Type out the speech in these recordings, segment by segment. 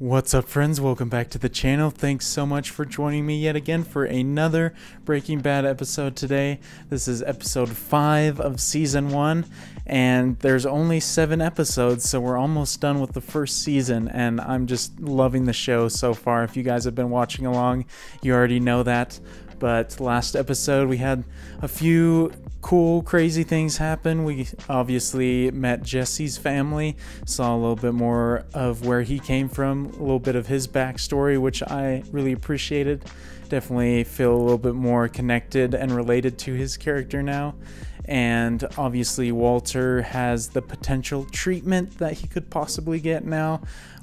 What's up, friends? Welcome back to the channel. Thanks so much for joining me yet again for another Breaking Bad episode today. This is episode 5 of season 1, and there's only 7 episodes, so we're almost done with the first season, and I'm just loving the show so far. If you guys have been watching along, you already know that. But last episode, we had a few cool, crazy things happen. We obviously met Jesse's family, saw a little bit more of where he came from, a little bit of his backstory, which I really appreciated. Definitely feel a little bit more connected and related to his character now. And obviously, Walter has the potential treatment that he could possibly get now.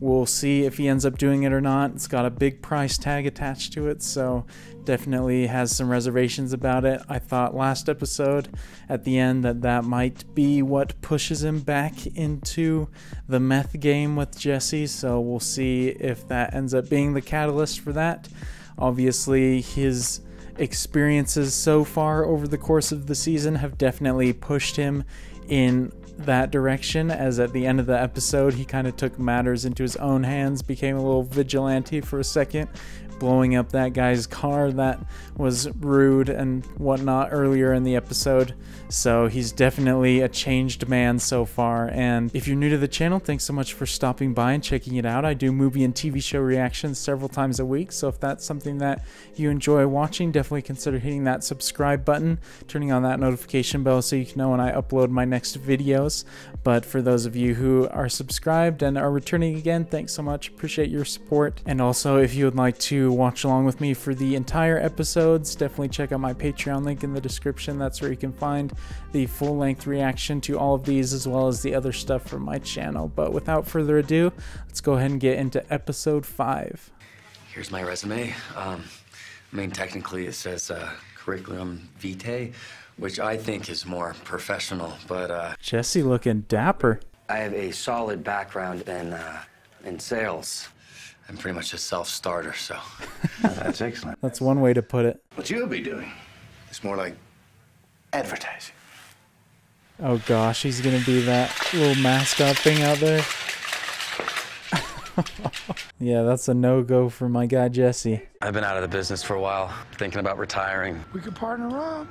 We'll see if he ends up doing it or not. It's got a big price tag attached to it, so definitely has some reservations about it. I thought last episode at the end that that might be what pushes him back into the meth game with Jesse, so we'll see if that ends up being the catalyst for that. Obviously, his experiences so far over the course of the season have definitely pushed him in that direction as at the end of the episode he kind of took matters into his own hands became a little vigilante for a second blowing up that guy's car that was rude and whatnot earlier in the episode. So he's definitely a changed man so far. And if you're new to the channel, thanks so much for stopping by and checking it out. I do movie and TV show reactions several times a week. So if that's something that you enjoy watching, definitely consider hitting that subscribe button, turning on that notification bell so you can know when I upload my next videos. But for those of you who are subscribed and are returning again, thanks so much. Appreciate your support. And also, if you would like to watch along with me for the entire episodes, definitely check out my Patreon link in the description. That's where you can find the full length reaction to all of these as well as the other stuff from my channel. But without further ado, let's go ahead and get into episode 5. Here's my resume. Um, I mean, technically it says uh, curriculum vitae, which I think is more professional, but uh, Jesse looking dapper. I have a solid background in, uh, in sales. I'm pretty much a self-starter, so. That's excellent. That's one way to put it. What you'll be doing is more like advertising. Oh gosh, he's gonna be that little mascot thing out there. yeah, that's a no go for my guy Jesse. I've been out of the business for a while, thinking about retiring. We could partner up.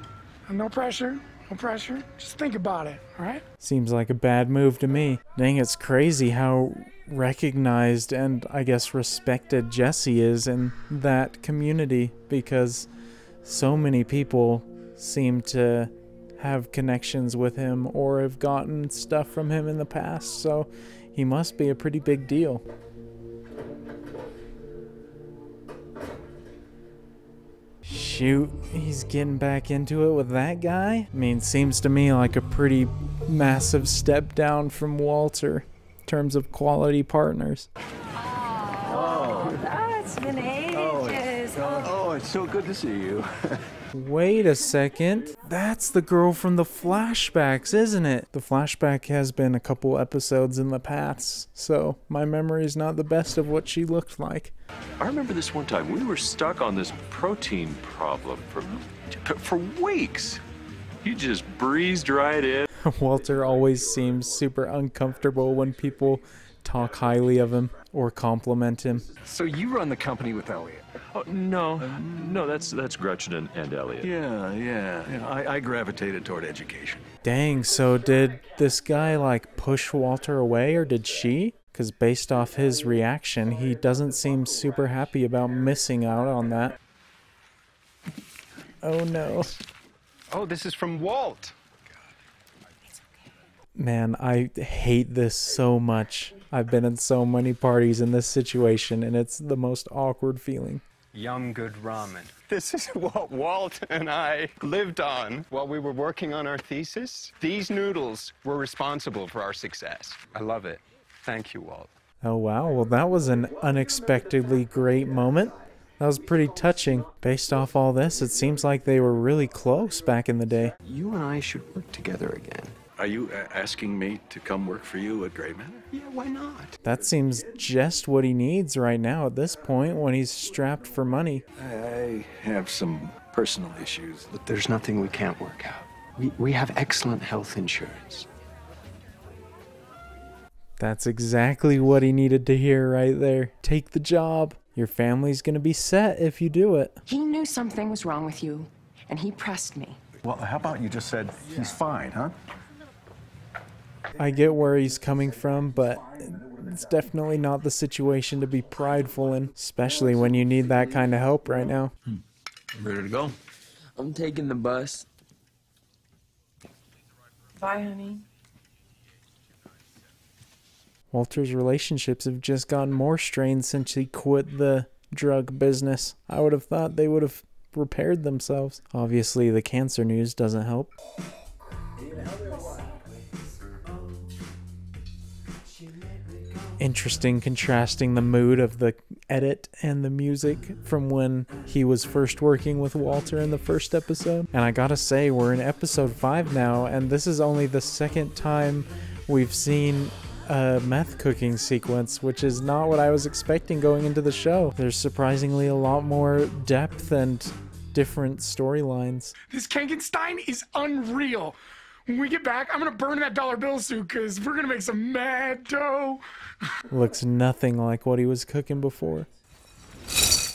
No pressure. No pressure. Just think about it, all right? Seems like a bad move to me. Dang, it's crazy how recognized and I guess respected Jesse is in that community because so many people seem to have connections with him or have gotten stuff from him in the past, so he must be a pretty big deal. Shoot, he's getting back into it with that guy? I mean, seems to me like a pretty massive step down from Walter in terms of quality partners. Oh, that's been ages. Oh, Oh, it's so good to see you. Wait a second. That's the girl from the flashbacks, isn't it? The flashback has been a couple episodes in the past, so my memory is not the best of what she looked like. I remember this one time we were stuck on this protein problem for for weeks. You just breezed right in. Walter always seems super uncomfortable when people talk highly of him or compliment him. So you run the company with Elliot? Oh, no, no, that's that's Gretchen and, and Elliot. yeah, yeah. yeah. I, I gravitated toward education. Dang, so did this guy like push Walter away or did she? Because based off his reaction, he doesn't seem super happy about missing out on that. Oh no. Oh, this is from Walt. Man, I hate this so much. I've been in so many parties in this situation, and it's the most awkward feeling. Yum good ramen. This is what Walt and I lived on while we were working on our thesis. These noodles were responsible for our success. I love it. Thank you, Walt. Oh wow, well, that was an unexpectedly great moment. That was pretty touching. Based off all this, it seems like they were really close back in the day. You and I should work together again. Are you uh, asking me to come work for you at Gray Matter? Yeah, why not? That seems just what he needs right now at this point when he's strapped for money. I, I have some personal issues. But there's nothing we can't work out. We, we have excellent health insurance. That's exactly what he needed to hear right there. Take the job. Your family's gonna be set if you do it. He knew something was wrong with you, and he pressed me. Well, how about you just said he's fine, huh? I get where he's coming from, but it's definitely not the situation to be prideful in, especially when you need that kind of help right now. I'm ready to go? I'm taking the bus. Bye, honey. Walter's relationships have just gotten more strained since he quit the drug business. I would have thought they would have repaired themselves. Obviously, the cancer news doesn't help. Interesting contrasting the mood of the edit and the music from when he was first working with Walter in the first episode. And I gotta say, we're in episode 5 now, and this is only the second time we've seen a meth cooking sequence, which is not what I was expecting going into the show. There's surprisingly a lot more depth and different storylines. This Kankenstein is unreal. When we get back, I'm gonna burn that dollar bill suit because we're gonna make some mad dough. Looks nothing like what he was cooking before.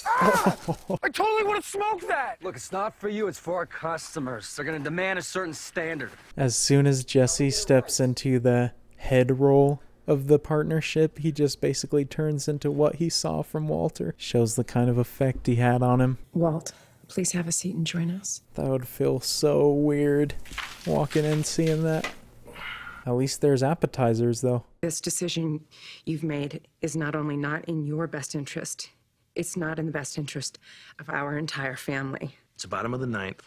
Ah! I totally want to smoke that. Look, it's not for you, it's for our customers. They're gonna demand a certain standard. As soon as Jesse steps into the head role of the partnership, he just basically turns into what he saw from Walter. Shows the kind of effect he had on him. Walt, please have a seat and join us. That would feel so weird walking in seeing that. At least there's appetizers though. This decision you've made is not only not in your best interest, it's not in the best interest of our entire family. It's the bottom of the ninth.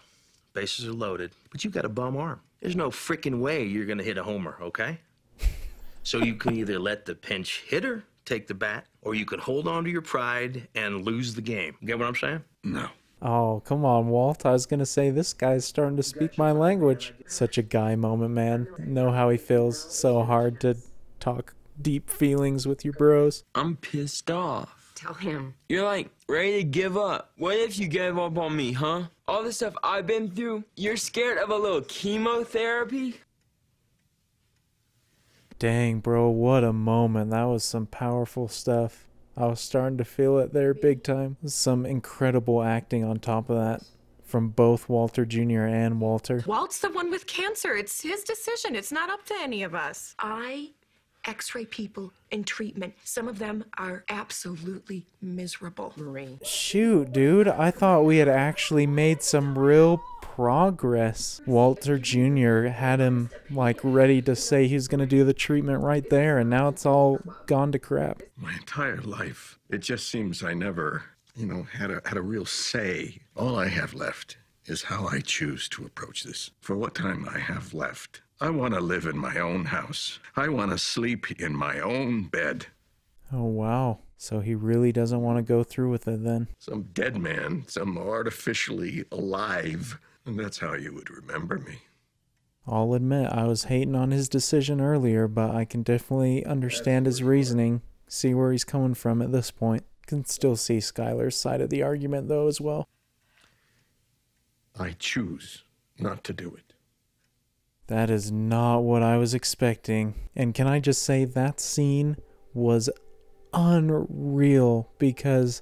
Bases are loaded, but you've got a bum arm. There's no freaking way you're gonna hit a homer, okay? So you can either let the pinch hitter take the bat, or you can hold on to your pride and lose the game. You get what I'm saying? No. Oh, come on, Walt. I was going to say this guy's starting to speak my language. Such a guy moment, man. Know how he feels. So hard to talk deep feelings with your bros. I'm pissed off. Tell him. You're like ready to give up. What if you gave up on me, huh? All the stuff I've been through, you're scared of a little chemotherapy? Dang, bro, what a moment. That was some powerful stuff. I was starting to feel it there big time. Some incredible acting on top of that from both Walter Jr. and Walter. Walt's the one with cancer. It's his decision. It's not up to any of us. I x ray people in treatment. Some of them are absolutely miserable, Marie. Shoot, dude, I thought we had actually made some real progress. Walter Jr. had him like ready to say he's going to do the treatment right there, and now it's all gone to crap. My entire life, it just seems I never, you know, had a had a real say. All I have left is how I choose to approach this. For what time I have left, I want to live in my own house. I want to sleep in my own bed. Oh, wow. So he really doesn't want to go through with it then. Some dead man, some artificially alive. And that's how you would remember me. I'll admit I was hating on his decision earlier, but I can definitely understand his reasoning, see where he's coming from at this point. Can still see Skyler's side of the argument though as well. I choose not to do it. That is not what I was expecting. And can I just say that scene was unreal because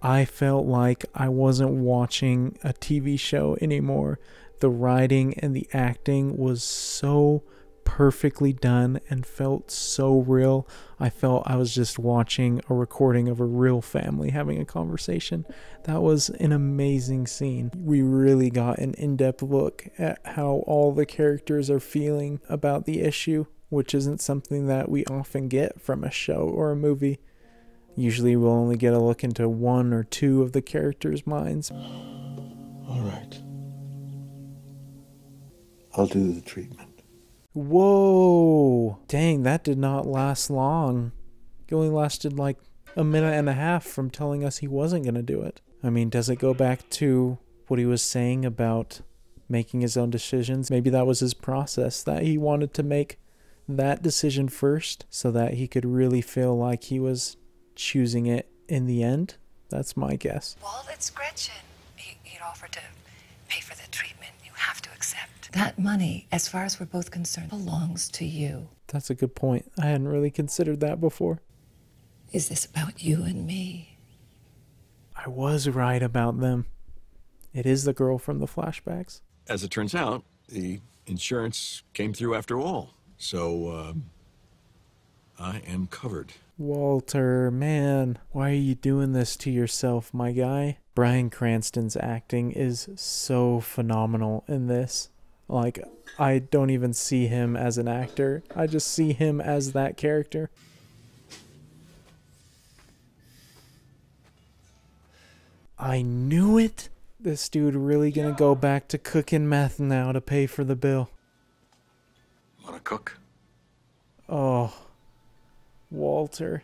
I felt like I wasn't watching a TV show anymore. The writing and the acting was so perfectly done and felt so real. I felt I was just watching a recording of a real family having a conversation. That was an amazing scene. We really got an in depth look at how all the characters are feeling about the issue, which isn't something that we often get from a show or a movie. Usually we'll only get a look into one or two of the characters' minds. All right. I'll do the treatment. Whoa! Dang, that did not last long. It only lasted like a minute and a half from telling us he wasn't going to do it. I mean, does it go back to what he was saying about making his own decisions? Maybe that was his process, that he wanted to make that decision first so that he could really feel like he was choosing it in the end. That's my guess. Well, it's Gretchen. He, he'd offered to pay for the treatment. You have to accept. That money, as far as we're both concerned, belongs to you. That's a good point. I hadn't really considered that before. Is this about you and me? I was right about them. It is the girl from the flashbacks. As it turns out, the insurance came through after all. So, um, I am covered. Walter, man, why are you doing this to yourself, my guy? Bryan Cranston's acting is so phenomenal in this. Like, I don't even see him as an actor, I just see him as that character. I knew it! This dude really gonna go back to cooking meth now to pay for the bill. Wanna cook? Oh, Walter.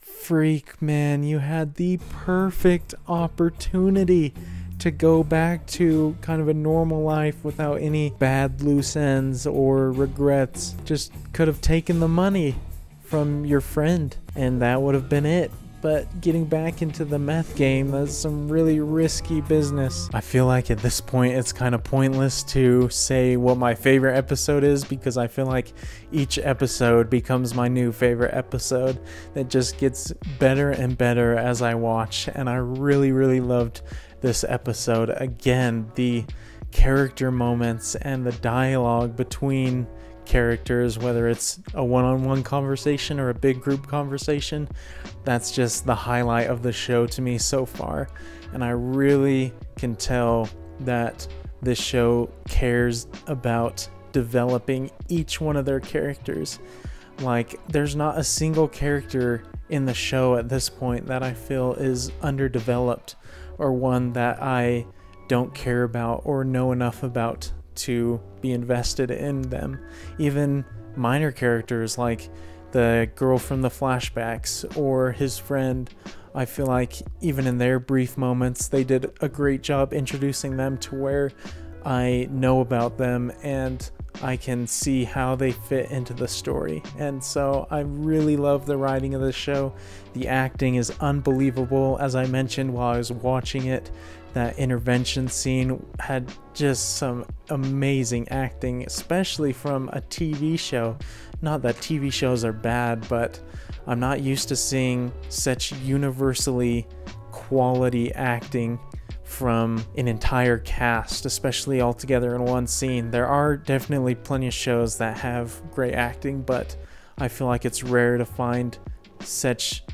Freak, man, you had the perfect opportunity to go back to kind of a normal life without any bad loose ends or regrets. Just could have taken the money from your friend, and that would have been it but getting back into the meth game, that's some really risky business. I feel like at this point it's kind of pointless to say what my favorite episode is because I feel like each episode becomes my new favorite episode that just gets better and better as I watch. And I really, really loved this episode. Again, the character moments and the dialogue between characters, whether it's a one on one conversation or a big group conversation. That's just the highlight of the show to me so far. And I really can tell that this show cares about developing each one of their characters. Like, there's not a single character in the show at this point that I feel is underdeveloped or one that I don't care about or know enough about to be invested in them. Even minor characters like the girl from the flashbacks or his friend, I feel like even in their brief moments, they did a great job introducing them to where I know about them and I can see how they fit into the story. And so I really love the writing of this show. The acting is unbelievable. As I mentioned while I was watching it, that intervention scene had just some amazing acting, especially from a TV show. Not that TV shows are bad, but I'm not used to seeing such universally quality acting from an entire cast, especially all together in one scene. There are definitely plenty of shows that have great acting, but I feel like it's rare to find such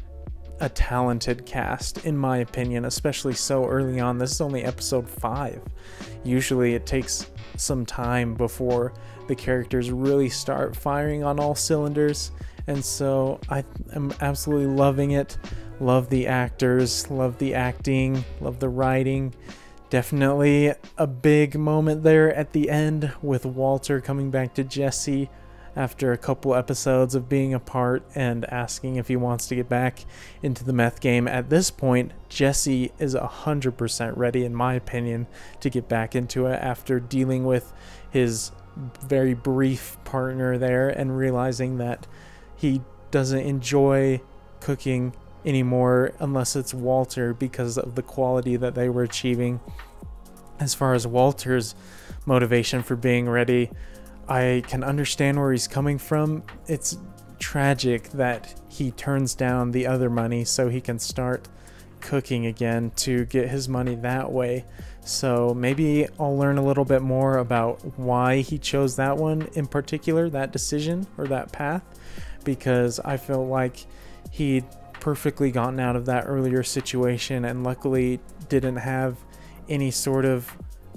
a talented cast, in my opinion, especially so early on. This is only episode 5. Usually it takes some time before the characters really start firing on all cylinders. And so I am absolutely loving it. Love the actors, love the acting, love the writing. Definitely a big moment there at the end with Walter coming back to Jesse after a couple episodes of being apart and asking if he wants to get back into the meth game. At this point, Jesse is 100% ready, in my opinion, to get back into it after dealing with his very brief partner there and realizing that he doesn't enjoy cooking anymore unless it's Walter because of the quality that they were achieving. As far as Walter's motivation for being ready, I can understand where he's coming from. It's tragic that he turns down the other money so he can start cooking again to get his money that way. So maybe I'll learn a little bit more about why he chose that one in particular, that decision or that path, because I feel like he'd perfectly gotten out of that earlier situation and luckily didn't have any sort of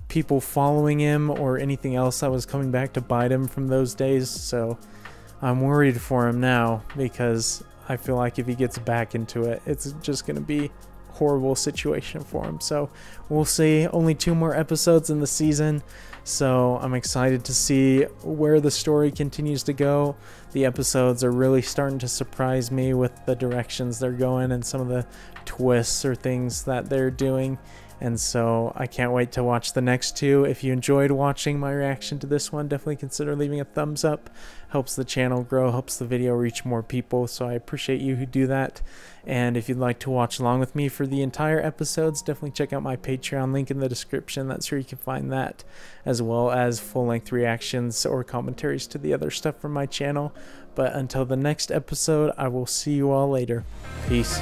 people following him or anything else that was coming back to bite him from those days. So I'm worried for him now because I feel like if he gets back into it, it's just going to be horrible situation for him. So we'll see. Only two more episodes in the season. So I'm excited to see where the story continues to go. The episodes are really starting to surprise me with the directions they're going and some of the twists or things that they're doing And so I can't wait to watch the next two. If you enjoyed watching my reaction to this one, definitely consider leaving a thumbs up. Helps the channel grow, helps the video reach more people. So I appreciate you who do that. And if you'd like to watch along with me for the entire episodes, definitely check out my Patreon link in the description. That's where you can find that, as well as full length reactions or commentaries to the other stuff from my channel. But until the next episode, I will see you all later. Peace.